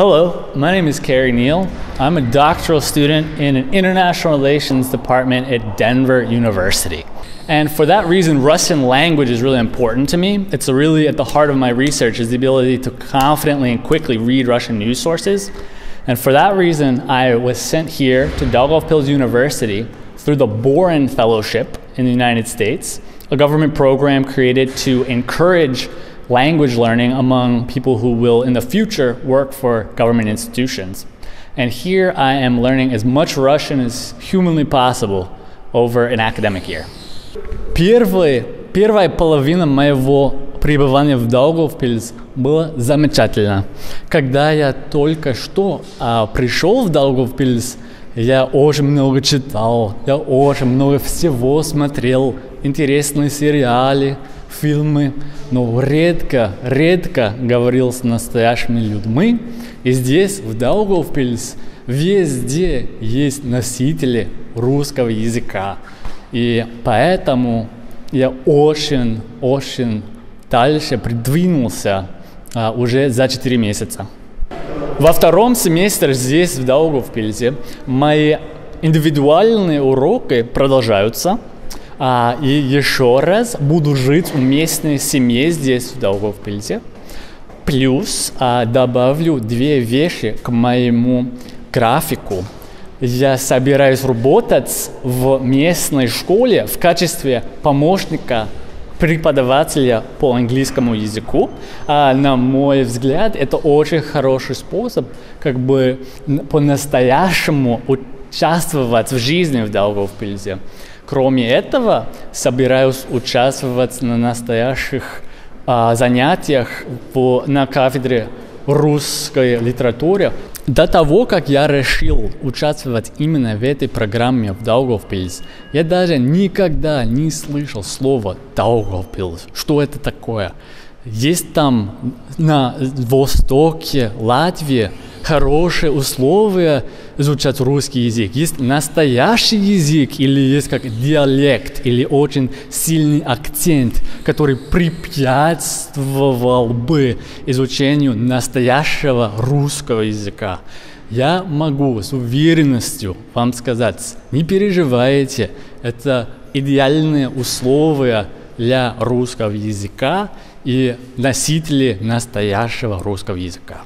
Hello, my name is Carrie Neal. I'm a doctoral student in an international relations department at Denver University. And for that reason, Russian language is really important to me. It's really at the heart of my research is the ability to confidently and quickly read Russian news sources. And for that reason, I was sent here to Daugavpils University through the Boren Fellowship in the United States, a government program created to encourage language learning among people who will in the future work for government institutions. And here I am learning as much Russian as humanly possible over an academic year. Первый, первая половина моего пребывания в Даугавпилс была замечательна. Когда я только что а, пришел в Даугавпилс, я очень много читал, я очень много всего смотрел, интересные сериалы, фильмы, но редко, редко говорил с настоящими людьми. И здесь, в Даугавпилс, везде есть носители русского языка. И поэтому я очень, очень дальше придвинулся а, уже за 4 месяца. Во втором семестре здесь, в Даугавпилсе, мои индивидуальные уроки продолжаются. А, и еще раз буду жить в местной семье здесь, в Даугавпилсе. Плюс а, добавлю две вещи к моему графику. Я собираюсь работать в местной школе в качестве помощника преподавателя по английскому языку. А, на мой взгляд, это очень хороший способ как бы по-настоящему участвовать в жизни в Даугавпилсе. Кроме этого, собираюсь участвовать на настоящих а, занятиях по, на кафедре русской литературы. До того, как я решил участвовать именно в этой программе в Даугавпилс, я даже никогда не слышал слова Даугавпилс. Что это такое? Есть там на востоке Латвии хорошие условия изучать русский язык. Есть настоящий язык или есть как диалект или очень сильный акцент, который препятствовал бы изучению настоящего русского языка. Я могу с уверенностью вам сказать, не переживайте, это идеальные условия для русского языка и носители настоящего русского языка.